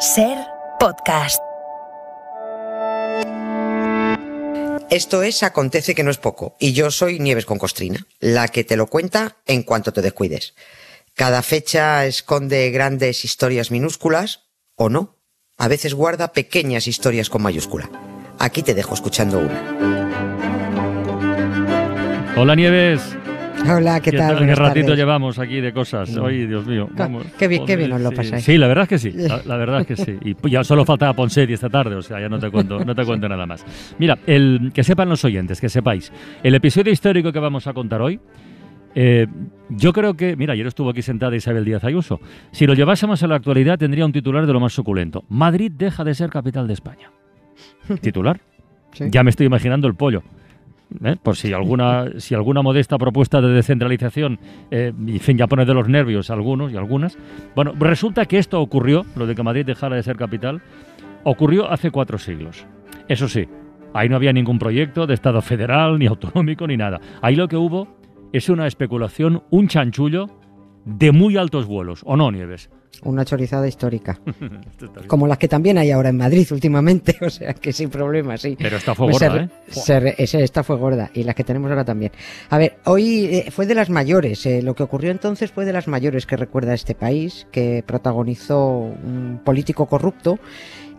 Ser podcast. Esto es Acontece que no es poco, y yo soy Nieves con Costrina, la que te lo cuenta en cuanto te descuides. Cada fecha esconde grandes historias minúsculas, o no. A veces guarda pequeñas historias con mayúscula. Aquí te dejo escuchando una. Hola Nieves. Hola, ¿qué, tal? ¿Qué Buenas ratito tardes. llevamos aquí de cosas? Ay, Dios mío. Vamos. qué bien- qué bien os lo sí. pasáis. Sí, la verdad es que sí. La, la verdad es que sí. Y ya solo faltaba Ponseti esta tarde, o sea, ya no te cuento, no te cuento nada más. Mira, el, que sepan los oyentes, que sepáis, el episodio histórico que vamos a contar hoy, eh, yo creo que, mira, ayer estuvo aquí sentada Isabel Díaz Ayuso. Si lo llevásemos a la actualidad, tendría un titular de lo más suculento. Madrid deja de ser capital de España. ¿Titular? Sí. Ya me estoy imaginando el pollo. ¿Eh? Por si alguna, si alguna modesta propuesta de descentralización, eh, ya pone de los nervios a algunos y algunas. Bueno, resulta que esto ocurrió, lo de que Madrid dejara de ser capital, ocurrió hace cuatro siglos. Eso sí, ahí no había ningún proyecto de Estado federal, ni autonómico, ni nada. Ahí lo que hubo es una especulación, un chanchullo de muy altos vuelos, ¿o no, Nieves? Una chorizada histórica. Como las que también hay ahora en Madrid últimamente, o sea que sin problema, sí. Pero esta fue Pues se gorda, ¿eh? se esta fue gorda y las que tenemos ahora también. A ver, hoy eh, fue de las mayores. eh, lo que ocurrió entonces fue de las mayores que recuerda este país, que protagonizó un político corrupto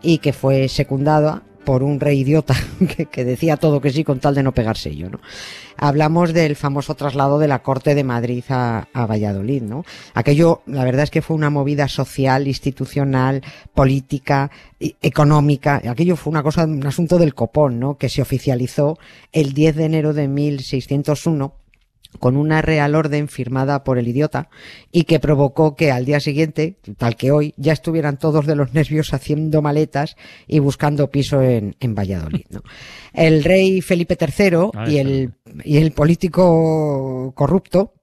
y que fue secundada por un rey idiota que, decía todo que sí con tal de no pegarse yo, ¿no? Hablamos del famoso traslado de la corte de Madrid a, a Valladolid, ¿no? Aquello, la verdad es que fue una movida social, institucional, política, y- económica. Aquello fue una cosa, un asunto del copón, ¿no? Que se oficializó el 10 de enero de 1601 con una real orden firmada por el idiota y que provocó que al día siguiente, tal que hoy, ya estuvieran todos de los nervios haciendo maletas y buscando piso en, en Valladolid. ¿no? El rey Felipe III Ah, y, el, y el político corrupto,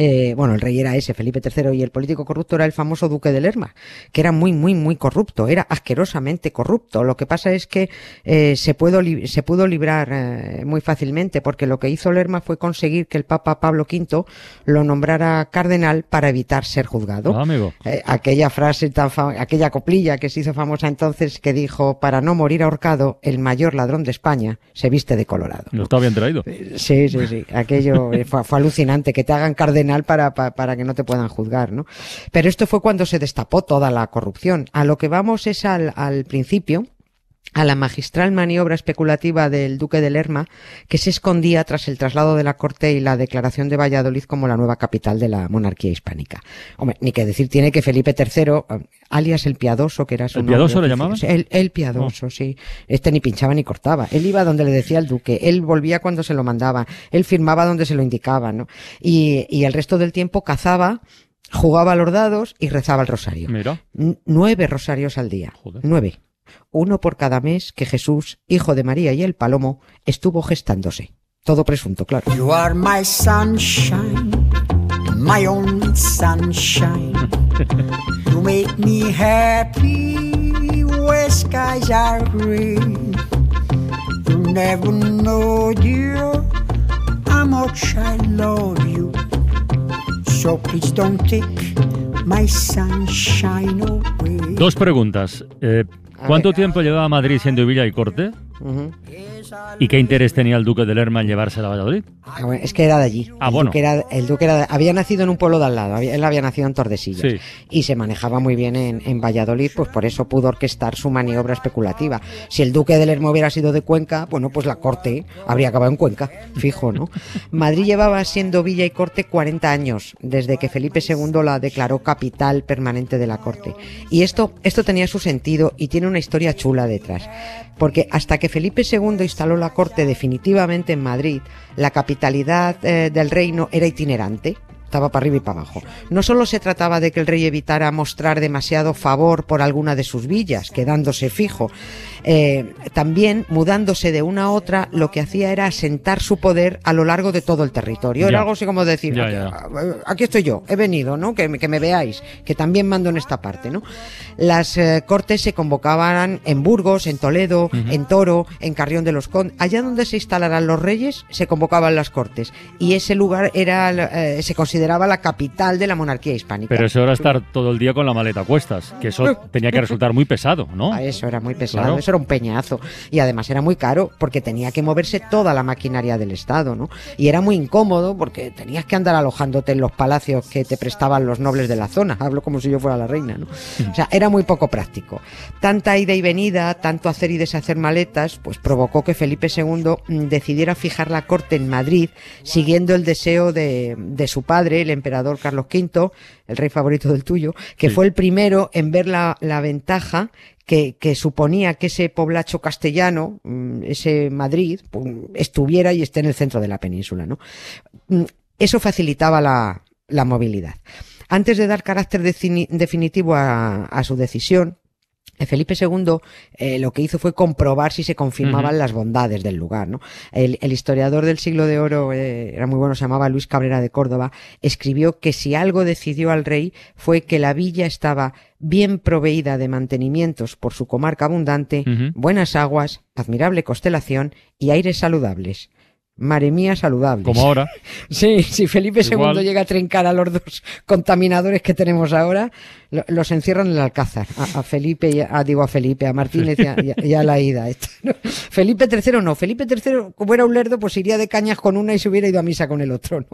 eh, bueno, el rey era ese, Felipe III, y el político corrupto era el famoso duque de Lerma, que era muy, muy, muy corrupto, era asquerosamente corrupto. Lo que pasa es que eh, se, pudo se pudo librar eh, muy fácilmente, porque lo que hizo Lerma fue conseguir que el Papa Pablo V lo nombrara cardenal para evitar ser juzgado. Ah, amigo. Aquella frase tan aquella coplilla que se hizo famosa entonces que dijo para no morir ahorcado el mayor ladrón de España se viste de colorado No está bien traído. Sí, sí, sí. Aquello fue, fue alucinante, que te hagan cardenal para, pa- para, que no te puedan juzgar, ¿no? Pero esto fue cuando se destapó toda la corrupción. A lo que vamos es al, al principio, a la magistral maniobra especulativa del duque de Lerma, que se escondía tras el traslado de la corte y la declaración de Valladolid como la nueva capital de la monarquía hispánica. Hombre, ni que decir tiene que Felipe III, eh, alias el Piadoso, que era su ¿El nombre Piadoso le llamaban? El, el Piadoso, sí. Este ni pinchaba ni cortaba. Él iba donde le decía el duque, él volvía cuando se lo mandaba, él firmaba donde se lo indicaba, ¿no? Y, y el resto del tiempo cazaba, jugaba a los dados y rezaba el rosario. Mira. Nueve rosarios al día. Joder. Nueve. Uno por cada mes que Jesús, hijo de María y el Palomo, estuvo gestándose. Todo presunto, claro. You are my sunshine, my only sunshine. You make me happy where skies are gray. You never know, dear, how much I love you. So please don't take my sunshine away. Dos preguntas. Eh, ¿Cuánto tiempo llevaba Madrid siendo Villa y Corte? ¿Y qué interés tenía el duque de Lerma en llevársela a Valladolid? Ah, bueno, es que era de allí. Ah, el bueno. Duque era, el duque era, había nacido en un pueblo de al lado. había- él había nacido en Tordesillas. Sí. Y se manejaba muy bien en, en Valladolid, pues por eso pudo orquestar su maniobra especulativa. Si el duque de Lerma hubiera sido de Cuenca, bueno, pues la corte habría acabado en Cuenca, fijo, ¿no? Madrid llevaba siendo villa y corte 40 años, desde que Felipe II la declaró capital permanente de la corte. Y esto, esto tenía su sentido y tiene una historia chula detrás. Porque hasta que Felipe II instaló la corte definitivamente en Madrid, la capitalidad eh, del reino era itinerante. Estaba para arriba y para abajo. No solo se trataba de que el rey evitara mostrar demasiado favor por alguna de sus villas, quedándose fijo, eh, también mudándose de una a otra, lo que hacía era asentar su poder a lo largo de todo el territorio. Ya. Era algo así como decir, Ya, aquí, ya. aquí estoy yo, he venido, ¿no? Que, me- que me veáis, que también mando en esta parte, ¿no? Las eh, cortes se convocaban en Burgos, en Toledo, en Toro, en Carrión de los Condes. Allá donde se instalaran los reyes, se convocaban las cortes. Y ese lugar era, eh, se consideraba consideraba la capital de la monarquía hispánica. Pero eso era estar todo el día con la maleta a cuestas, que eso tenía que resultar muy pesado, ¿no? A eso era muy pesado, Claro. eso era un peñazo. Y además era muy caro porque tenía que moverse toda la maquinaria del Estado, ¿no? Y era muy incómodo porque tenías que andar alojándote en los palacios que te prestaban los nobles de la zona. Hablo como si yo fuera la reina, ¿no? O sea, era muy poco práctico. Tanta ida y venida, tanto hacer y deshacer maletas, pues provocó que Felipe II mm, decidiera fijar la corte en Madrid, siguiendo el deseo de, de su padre, el emperador Carlos V, el rey favorito del tuyo, que Sí. fue el primero en ver la, la ventaja que, que suponía que ese poblacho castellano, mm, ese Madrid, pues, estuviera y esté en el centro de la península, ¿no? Mm, Eso facilitaba la, la movilidad. Antes de dar carácter definitivo a, a su decisión, Felipe II eh, lo que hizo fue comprobar si se confirmaban las bondades del lugar. ¿no? El, el historiador del siglo de oro, eh, era muy bueno, se llamaba Luis Cabrera de Córdoba, escribió que si algo decidió al rey fue que la villa estaba bien proveída de mantenimientos por su comarca abundante, buenas aguas, admirable constelación y aires saludables. Mare mía, saludables. Como ahora. Sí, si Felipe Igual. II llega a trincar a los dos contaminadores que tenemos ahora, los encierran en el Alcázar. A, Felipe, a, a- digo a Felipe, a Martínez y a, la ida. Felipe III no. Felipe III, como era un lerdo, pues iría de cañas con una y se hubiera ido a misa con el otro.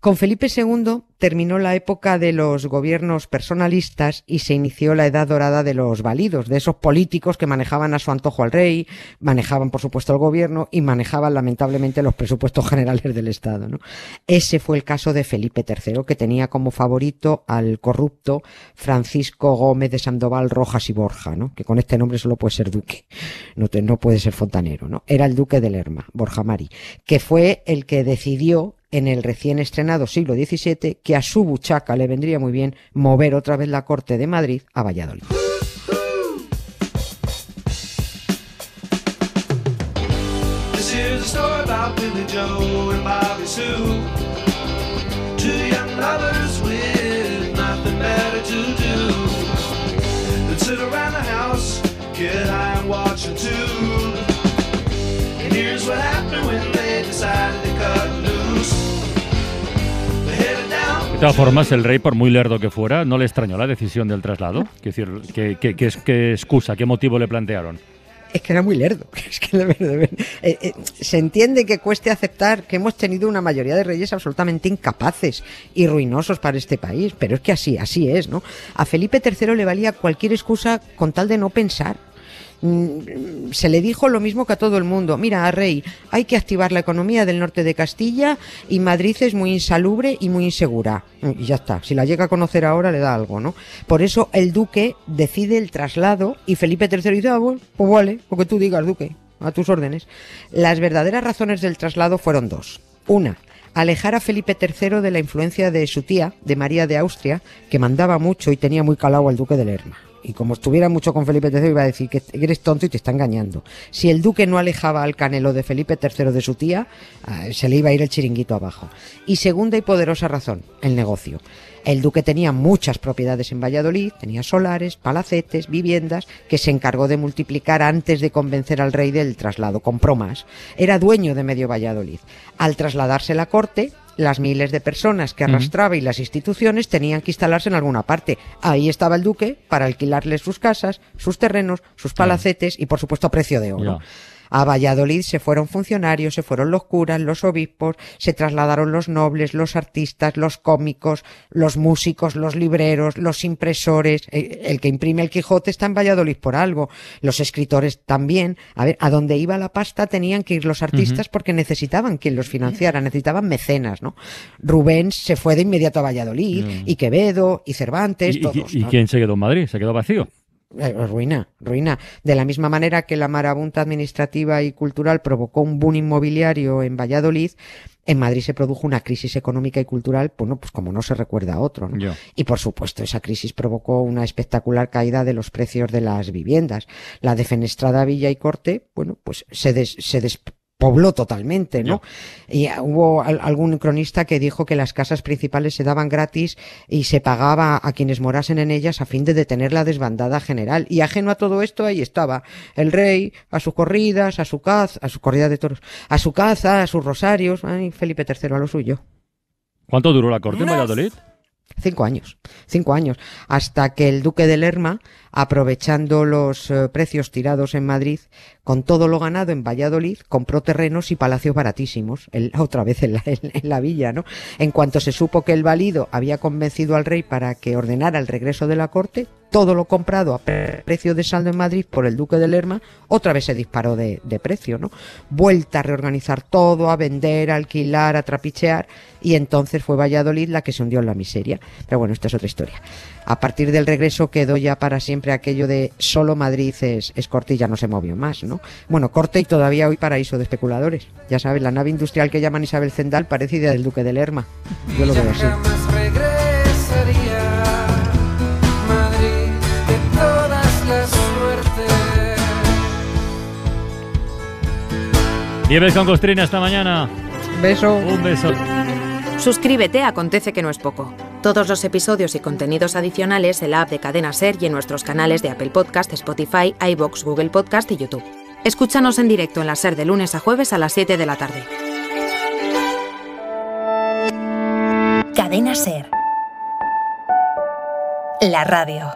Con Felipe II terminó la época de los gobiernos personalistas y se inició la edad dorada de los válidos, de esos políticos que manejaban a su antojo al rey, manejaban por supuesto el gobierno y manejaban lamentablemente los presupuestos generales del Estado. Ese fue el caso de Felipe III, que tenía como favorito al corrupto Francisco Gómez de Sandoval Rojas y Borja, ¿no? que con este nombre solo puede ser duque, no, te- no puede ser fontanero. ¿no? Era el duque de Lerma, Borja Mari, que fue el que decidió en el recién estrenado siglo XVII que a su buchaca le vendría muy bien mover otra vez la corte de Madrid a Valladolid. The. De todas formas, el rey, por muy lerdo que fuera, no le extrañó la decisión del traslado. Quiero decir, ¿qué, qué, qué es- qué excusa, qué motivo le plantearon? Es que era muy lerdo. Eh, eh, se entiende que cueste aceptar que hemos tenido una mayoría de reyes absolutamente incapaces y ruinosos para este país, pero es que así, así es, ¿no? A Felipe III le valía cualquier excusa con tal de no pensar. Mm, Se le dijo lo mismo que a todo el mundo. Mira, rey, hay que activar la economía del norte de Castilla y Madrid es muy insalubre y muy insegura. Y ya está. Si la llega a conocer ahora le da algo, ¿no? Por eso el duque decide el traslado y Felipe III dice, ah, bueno, pues vale, lo que tú digas, duque, a tus órdenes. Las verdaderas razones del traslado fueron dos. Una, alejar a Felipe III de la influencia de su tía, de María de Austria, que mandaba mucho y tenía muy calado al duque de Lerma. Y como estuviera mucho con Felipe III, iba a decir que eres tonto y te está engañando. Si el duque no alejaba al canelo de Felipe III de su tía, ah, se le iba a ir el chiringuito abajo. Y segunda y poderosa razón, el negocio. El duque tenía muchas propiedades en Valladolid, tenía solares, palacetes, viviendas, que se encargó de multiplicar antes de convencer al rey del traslado. Compró más. Era dueño de medio Valladolid. Al trasladarse la corte, las miles de personas que arrastraba y las instituciones tenían que instalarse en alguna parte. Ahí estaba el duque para alquilarles sus casas, sus terrenos, sus palacetes y por supuesto a precio de oro. A Valladolid se fueron funcionarios, se fueron los curas, los obispos, se trasladaron los nobles, los artistas, los cómicos, los músicos, los libreros, los impresores. Eh, El que imprime el Quijote está en Valladolid por algo. Los escritores también. A ver, a donde iba la pasta tenían que ir los artistas porque necesitaban quien los financiara, necesitaban mecenas, ¿no? Rubens se fue de inmediato a Valladolid, y Quevedo, y Cervantes, ¿Y, y- todos. y ¿no? quién se quedó en Madrid? ¿Se quedó vacío? Eh, Ruina, ruina. De la misma manera que la marabunta administrativa y cultural provocó un boom inmobiliario en Valladolid, en Madrid se produjo una crisis económica y cultural, bueno, pues como no se recuerda a otro. ¿no? Y por supuesto, esa crisis provocó una espectacular caída de los precios de las viviendas. La defenestrada Villa y Corte, bueno, pues se, des- se despobló totalmente, ¿no? Y ah, hubo al- algún cronista que dijo que las casas principales se daban gratis y se pagaba a quienes morasen en ellas a fin de detener la desbandada general. Y ajeno a todo esto, ahí estaba el rey, a sus corridas, a su caza, a su corrida de toros, a su caza, a sus rosarios, ay, Felipe III a lo suyo. ¿Cuánto duró la corte en Valladolid? Cinco años, cinco años, hasta que el duque de Lerma, aprovechando los eh, precios tirados en Madrid, con todo lo ganado en Valladolid, compró terrenos y palacios baratísimos, otra vez en la, villa, ¿no? En cuanto se supo que el valido había convencido al rey para que ordenara el regreso de la corte, todo lo comprado a pre- precio de saldo en Madrid por el duque de Lerma, otra vez se disparó de, precio, ¿no? Vuelta a reorganizar todo, a vender, a alquilar, a trapichear, y entonces fue Valladolid la que se hundió en la miseria. Pero bueno, esta es otra historia. A partir del regreso quedó ya para siempre aquello de solo Madrid es, es no se movió más, ¿no? Bueno, corte y todavía hoy paraíso de especuladores. Ya sabes, la nave industrial que llaman Isabel Zendal parece idea del duque de Lerma. Yo lo veo así. jamás regresaría Madrid de todas las suertes. Nieves con Costrina esta mañana. Beso. Un beso. Suscríbete Acontece que no es poco. Todos los episodios y contenidos adicionales en la app de Cadena Ser y en nuestros canales de Apple Podcast, Spotify, iBox, Google Podcast y YouTube. Escúchanos en directo en la Ser de lunes a jueves a las 7 de la tarde. Cadena Ser. La radio.